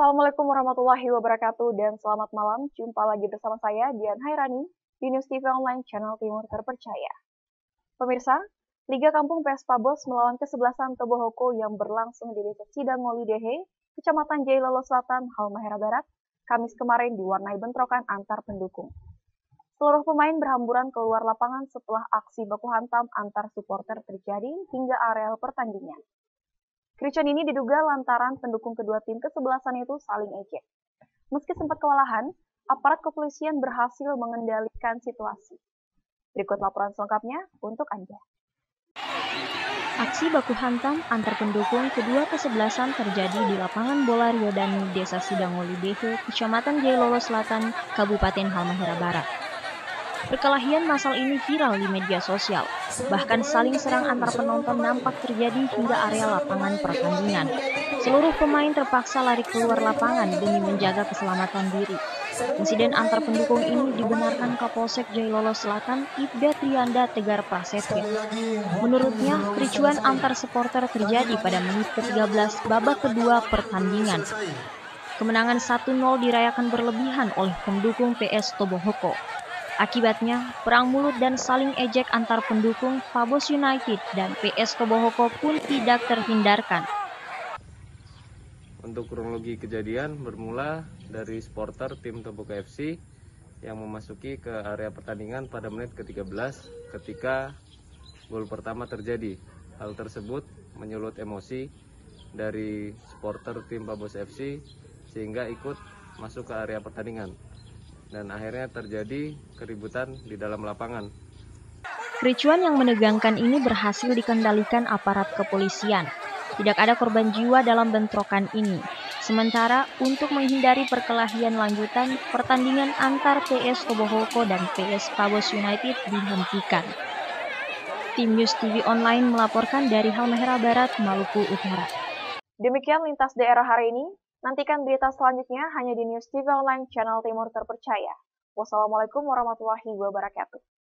Assalamualaikum warahmatullahi wabarakatuh dan selamat malam. Jumpa lagi bersama saya Dian Hairani di News TV Online Channel Timur Terpercaya. Pemirsa, Liga Kampung PS Pabos melawan kesebelasan Tobohoko yang berlangsung di Desa Sidang Ngolidehe, Kecamatan Jailolo Selatan, Halmahera Barat, Kamis kemarin diwarnai bentrokan antar pendukung. Seluruh pemain berhamburan keluar lapangan setelah aksi baku hantam antar supporter terjadi hingga areal pertandingan. Kericuan ini diduga lantaran pendukung kedua tim kesebelasan itu saling ejek. Meski sempat kewalahan, aparat kepolisian berhasil mengendalikan situasi. Berikut laporan selengkapnya untuk Anda. Aksi baku hantam antar pendukung kedua kesebelasan terjadi di lapangan bola Riodani, Desa Sidangoli Dehe, Kecamatan Jailolo Selatan, Kabupaten Halmahera Barat. Perkelahian masal ini viral di media sosial. Bahkan saling serang antar penonton nampak terjadi hingga area lapangan pertandingan. Seluruh pemain terpaksa lari keluar lapangan demi menjaga keselamatan diri. Insiden antar pendukung ini dibenarkan Kapolsek Jailolo Selatan Ibda Trianda Tegar Prasetya. Menurutnya, kericuan antar supporter terjadi pada menit ke-13 babak kedua pertandingan. Kemenangan 1-0 dirayakan berlebihan oleh pendukung PS Tobohoko. Akibatnya, perang mulut dan saling ejek antar pendukung Fabos United dan PS Tobohoko pun tidak terhindarkan. Untuk kronologi kejadian bermula dari supporter tim Tobohoko FC yang memasuki ke area pertandingan pada menit ke-13 ketika gol pertama terjadi. Hal tersebut menyulut emosi dari supporter tim Fabos FC sehingga ikut masuk ke area pertandingan dan akhirnya terjadi keributan di dalam lapangan. Kericuan yang menegangkan ini berhasil dikendalikan aparat kepolisian. Tidak ada korban jiwa dalam bentrokan ini. Sementara untuk menghindari perkelahian lanjutan, pertandingan antar PS Tobohoko dan PS Pabos United dihentikan. Tim News TV Online melaporkan dari Halmahera Barat, Maluku Utara. Demikian lintas daerah hari ini. Nantikan berita selanjutnya hanya di News TV Online channel Timur Terpercaya. Wassalamualaikum warahmatullahi wabarakatuh.